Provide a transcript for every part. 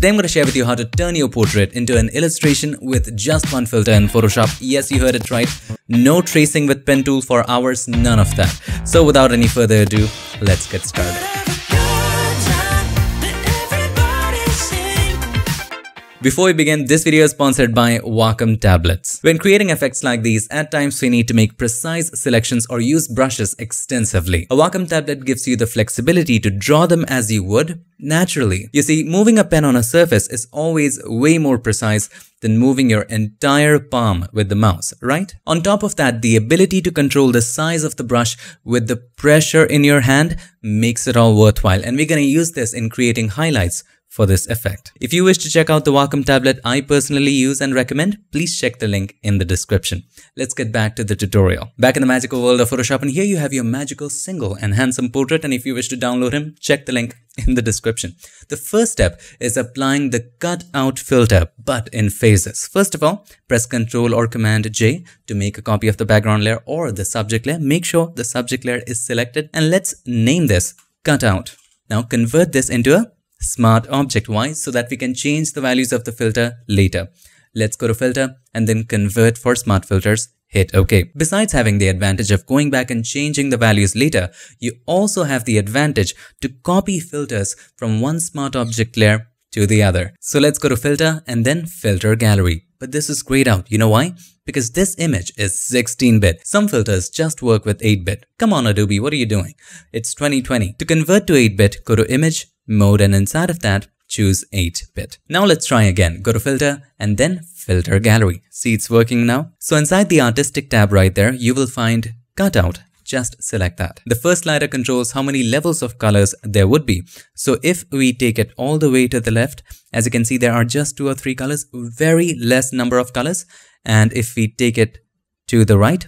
Today I'm going to share with you how to turn your portrait into an illustration with just one filter in Photoshop. Yes, you heard it right. No tracing with pen tool for hours, none of that. So without any further ado, let's get started. Before we begin, this video is sponsored by Wacom tablets. When creating effects like these, at times we need to make precise selections or use brushes extensively. A Wacom tablet gives you the flexibility to draw them as you would naturally. You see, moving a pen on a surface is always way more precise than moving your entire palm with the mouse, right? On top of that, the ability to control the size of the brush with the pressure in your hand makes it all worthwhile. And we're going to use this in creating highlights for this effect. If you wish to check out the Wacom tablet I personally use and recommend, please check the link in the description. Let's get back to the tutorial. Back in the magical world of Photoshop and here you have your magical single and handsome portrait and if you wish to download him, check the link in the description. The first step is applying the cutout filter but in phases. First of all, press Ctrl or Command J to make a copy of the background layer or the subject layer. Make sure the subject layer is selected and let's name this cutout. Now convert this into a smart object. Why? So that we can change the values of the filter later. Let's go to filter and then convert for smart filters. Hit OK. Besides having the advantage of going back and changing the values later, you also have the advantage to copy filters from one smart object layer to the other. So let's go to filter and then filter gallery. But this is grayed out. You know why? Because this image is 16-bit. Some filters just work with 8-bit. Come on Adobe, what are you doing? It's 2020. To convert to 8-bit, go to image, mode and inside of that, choose 8-bit. Now let's try again. Go to filter and then filter gallery. See it's working now? So inside the artistic tab right there, you will find cutout just select that. The first slider controls how many levels of colors there would be. So if we take it all the way to the left, as you can see, there are just two or three colors, very less number of colors. And if we take it to the right,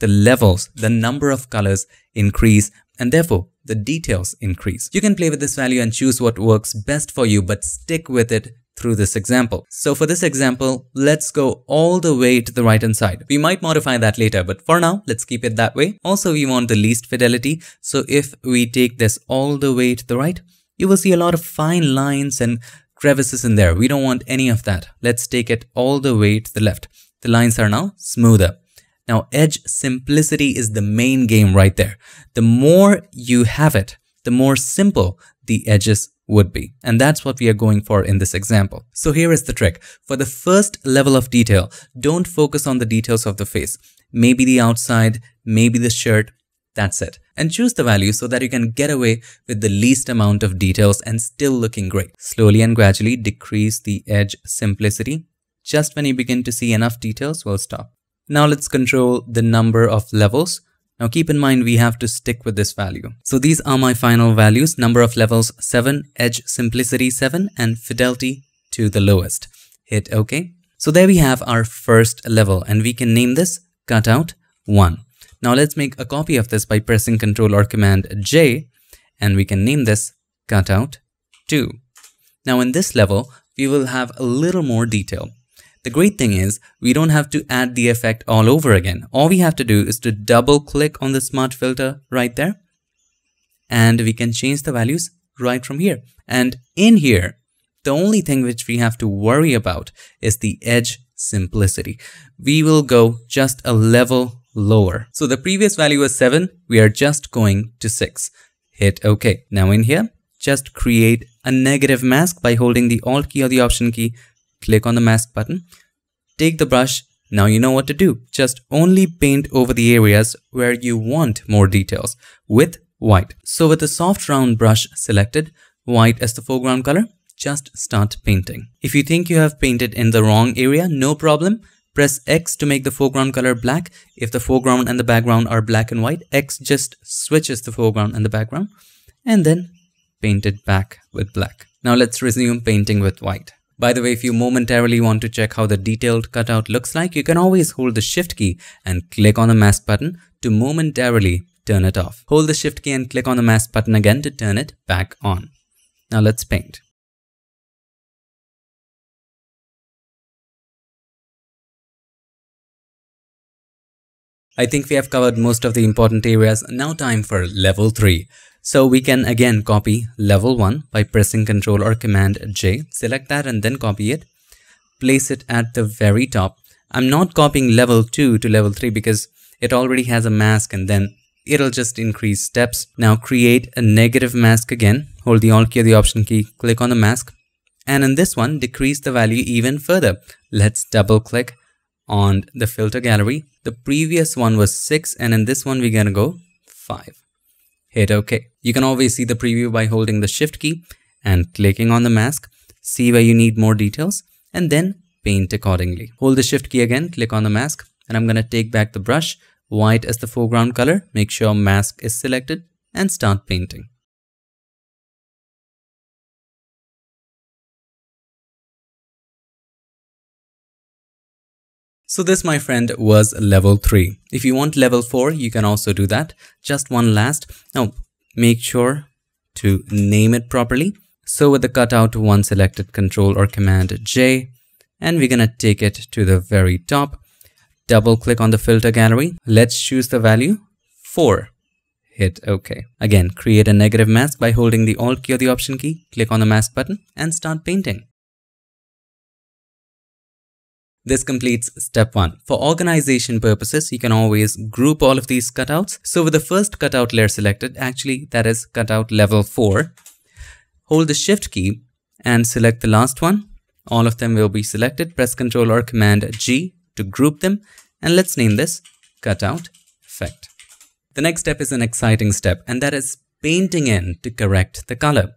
the levels, the number of colors increase and therefore the details increase. You can play with this value and choose what works best for you, but stick with it through this example. So for this example, let's go all the way to the right hand side. We might modify that later, but for now, let's keep it that way. Also, we want the least fidelity. So if we take this all the way to the right, you will see a lot of fine lines and crevices in there. We don't want any of that. Let's take it all the way to the left. The lines are now smoother. Now, edge simplicity is the main game right there. The more you have it, the more simple the edges would be. And that's what we are going for in this example. So here is the trick. For the first level of detail, don't focus on the details of the face. Maybe the outside, maybe the shirt, that's it. And choose the value so that you can get away with the least amount of details and still looking great. Slowly and gradually decrease the edge simplicity. Just when you begin to see enough details, we'll stop. Now let's control the number of levels. Now keep in mind we have to stick with this value. So these are my final values, number of levels 7, edge simplicity 7 and fidelity to the lowest. Hit OK. So there we have our first level and we can name this cutout 1. Now let's make a copy of this by pressing Ctrl or Command J and we can name this cutout 2. Now in this level, we will have a little more detail. The great thing is we don't have to add the effect all over again. All we have to do is to double click on the smart filter right there and we can change the values right from here. And in here, the only thing which we have to worry about is the edge simplicity. We will go just a level lower. So the previous value was 7, we are just going to 6. Hit OK. Now in here, just create a negative mask by holding the Alt key or the Option key click on the mask button, take the brush, now you know what to do. Just only paint over the areas where you want more details with white. So with the soft round brush selected, white as the foreground color, just start painting. If you think you have painted in the wrong area, no problem. Press X to make the foreground color black. If the foreground and the background are black and white, X just switches the foreground and the background and then paint it back with black. Now let's resume painting with white. By the way, if you momentarily want to check how the detailed cutout looks like, you can always hold the shift key and click on the mask button to momentarily turn it off. Hold the shift key and click on the mask button again to turn it back on. Now let's paint. I think we have covered most of the important areas. Now time for level 3. So we can again copy level 1 by pressing Ctrl or Command J. Select that and then copy it. Place it at the very top. I'm not copying level 2 to level 3 because it already has a mask and then it'll just increase steps. Now create a negative mask again. Hold the Alt key or the Option key, click on the mask. And in this one, decrease the value even further. Let's double click on the filter gallery. The previous one was 6 and in this one we're gonna go 5. Hit OK. You can always see the preview by holding the shift key and clicking on the mask. See where you need more details and then paint accordingly. Hold the shift key again, click on the mask and I'm gonna take back the brush, white as the foreground color, make sure mask is selected and start painting. So this, my friend, was level 3. If you want level 4, you can also do that. Just one last. Now, make sure to name it properly. So with the cutout one selected, Control or Command J, and we're gonna take it to the very top. Double click on the filter gallery. Let's choose the value 4. Hit OK. Again, create a negative mask by holding the Alt key or the Option key. Click on the mask button and start painting. This completes step 1. For organization purposes, you can always group all of these cutouts. So with the first cutout layer selected, actually that is cutout level 4, hold the shift key and select the last one. All of them will be selected. Press Ctrl or Command G to group them and let's name this cutout effect. The next step is an exciting step and that is painting in to correct the color.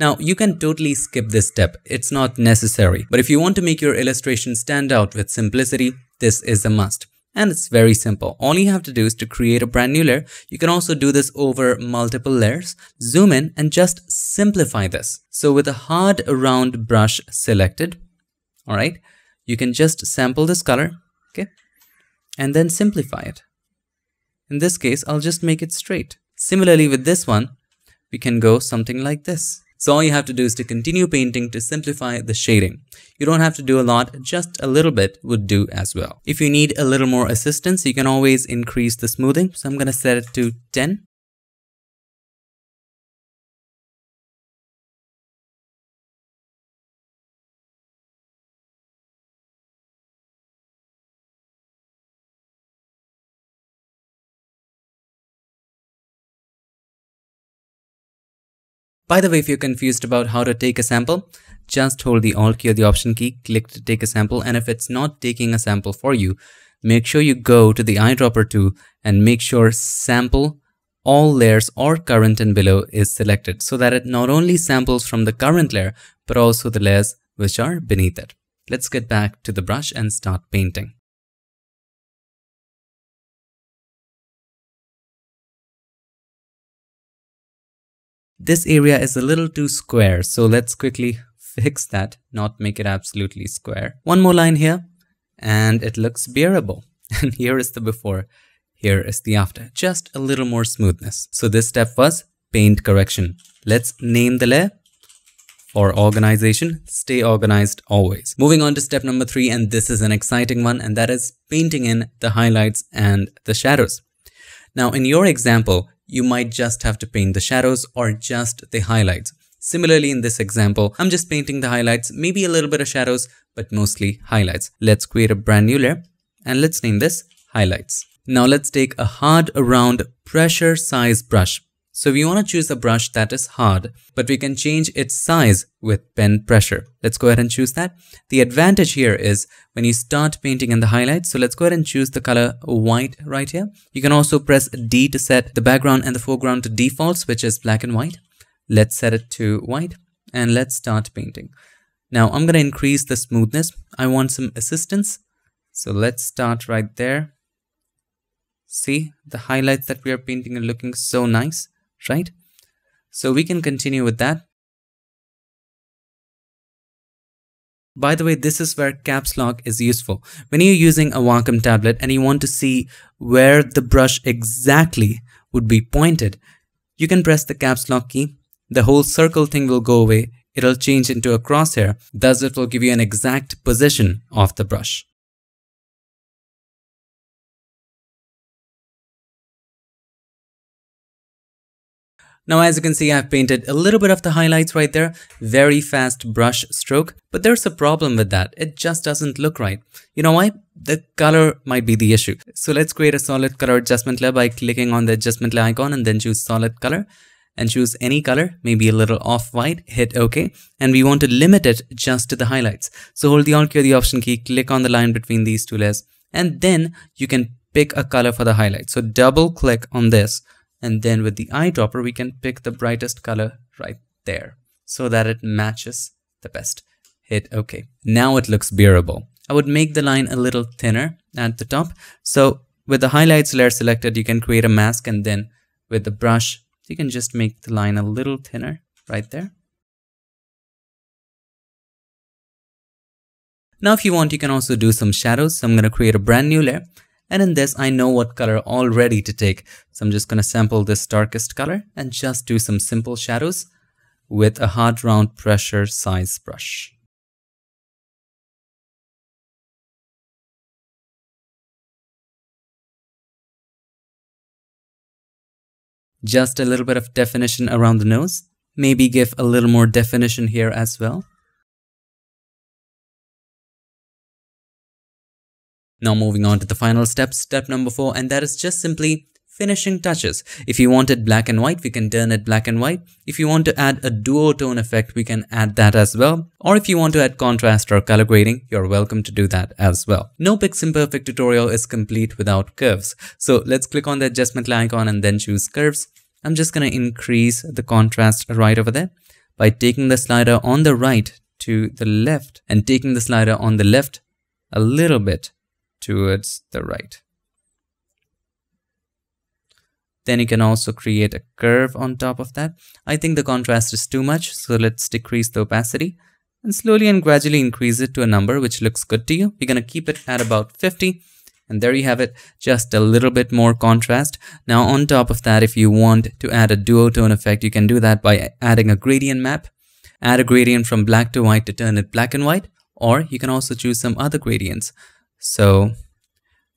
Now, you can totally skip this step, it's not necessary. But if you want to make your illustration stand out with simplicity, this is a must. And it's very simple. All you have to do is to create a brand new layer. You can also do this over multiple layers. Zoom in and just simplify this. So with a hard round brush selected, all right, you can just sample this color, okay, and then simplify it. In this case, I'll just make it straight. Similarly with this one, we can go something like this. So all you have to do is to continue painting to simplify the shading. You don't have to do a lot, just a little bit would do as well. If you need a little more assistance, you can always increase the smoothing. So I'm going to set it to 10 By the way, if you're confused about how to take a sample, just hold the Alt key or the Option key, click to take a sample, and if it's not taking a sample for you, make sure you go to the eyedropper tool and make sure Sample All Layers or Current and Below is selected so that it not only samples from the current layer, but also the layers which are beneath it. Let's get back to the brush and start painting. This area is a little too square, so let's quickly fix that, not make it absolutely square. One more line here, and it looks bearable. And here is the before, here is the after. Just a little more smoothness. So this step was paint correction. Let's name the layer for organization. Stay organized always. Moving on to step number three, and this is an exciting one, and that is painting in the highlights and the shadows. Now, in your example, you might just have to paint the shadows or just the highlights. Similarly, in this example, I'm just painting the highlights, maybe a little bit of shadows, but mostly highlights. Let's create a brand new layer and let's name this highlights. Now let's take a hard round pressure size brush so we want to choose a brush that is hard, but we can change its size with pen pressure. Let's go ahead and choose that. The advantage here is when you start painting in the highlights, so let's go ahead and choose the color white right here. You can also press D to set the background and the foreground to defaults, which is black and white. Let's set it to white and let's start painting. Now I'm going to increase the smoothness. I want some assistance. So let's start right there. See the highlights that we are painting are looking so nice right? So we can continue with that. By the way, this is where caps lock is useful. When you're using a Wacom tablet and you want to see where the brush exactly would be pointed, you can press the caps lock key. The whole circle thing will go away. It'll change into a crosshair. Thus, it will give you an exact position of the brush. Now as you can see I've painted a little bit of the highlights right there, very fast brush stroke, but there's a problem with that, it just doesn't look right. You know why? The color might be the issue. So let's create a solid color adjustment layer by clicking on the adjustment layer icon and then choose solid color and choose any color, maybe a little off-white, hit OK. And we want to limit it just to the highlights. So hold the Alt key or the Option key, click on the line between these two layers, and then you can pick a color for the highlight. So double click on this, and then with the eyedropper, we can pick the brightest color right there so that it matches the best. Hit OK. Now it looks bearable. I would make the line a little thinner at the top. So with the highlights layer selected, you can create a mask and then with the brush, you can just make the line a little thinner right there. Now if you want, you can also do some shadows. So I'm going to create a brand new layer. And in this, I know what color already to take. So I'm just to sample this darkest color and just do some simple shadows with a hard round pressure size brush. Just a little bit of definition around the nose. Maybe give a little more definition here as well. Now moving on to the final step, step number four, and that is just simply finishing touches. If you want it black and white, we can turn it black and white. If you want to add a duotone effect, we can add that as well. Or if you want to add contrast or color grading, you're welcome to do that as well. No Piximperfect tutorial is complete without curves. So let's click on the adjustment icon and then choose curves. I'm just going to increase the contrast right over there by taking the slider on the right to the left and taking the slider on the left a little bit towards the right. Then you can also create a curve on top of that. I think the contrast is too much, so let's decrease the opacity and slowly and gradually increase it to a number which looks good to you. We're going to keep it at about 50 and there you have it, just a little bit more contrast. Now on top of that, if you want to add a duotone effect, you can do that by adding a gradient map. Add a gradient from black to white to turn it black and white, or you can also choose some other gradients. So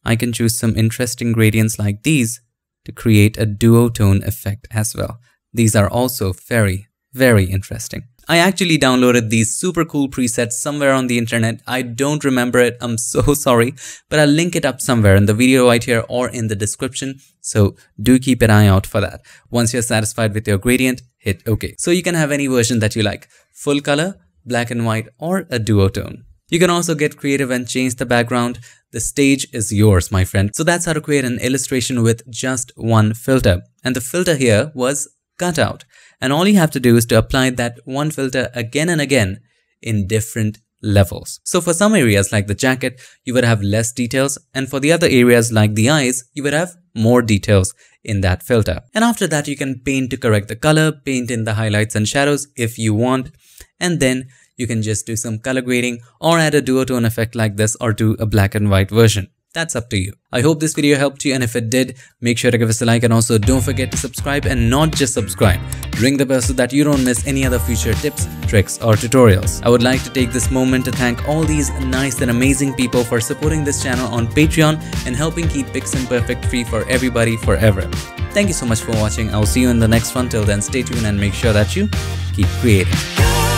I can choose some interesting gradients like these to create a duotone effect as well. These are also very, very interesting. I actually downloaded these super cool presets somewhere on the internet. I don't remember it. I'm so sorry, but I'll link it up somewhere in the video right here or in the description. So do keep an eye out for that. Once you're satisfied with your gradient, hit OK. So you can have any version that you like. Full color, black and white, or a duotone. You can also get creative and change the background. The stage is yours, my friend. So that's how to create an illustration with just one filter. And the filter here was cutout. And all you have to do is to apply that one filter again and again in different levels. So for some areas like the jacket, you would have less details. And for the other areas like the eyes, you would have more details in that filter. And after that, you can paint to correct the color, paint in the highlights and shadows if you want. And then you can just do some color grading or add a duotone effect like this or do a black and white version. That's up to you. I hope this video helped you and if it did, make sure to give us a like and also don't forget to subscribe and not just subscribe. Ring the bell so that you don't miss any other future tips, tricks or tutorials. I would like to take this moment to thank all these nice and amazing people for supporting this channel on Patreon and helping keep Piximperfect free for everybody forever. Thank you so much for watching. I'll see you in the next one. Till then, stay tuned and make sure that you keep creating.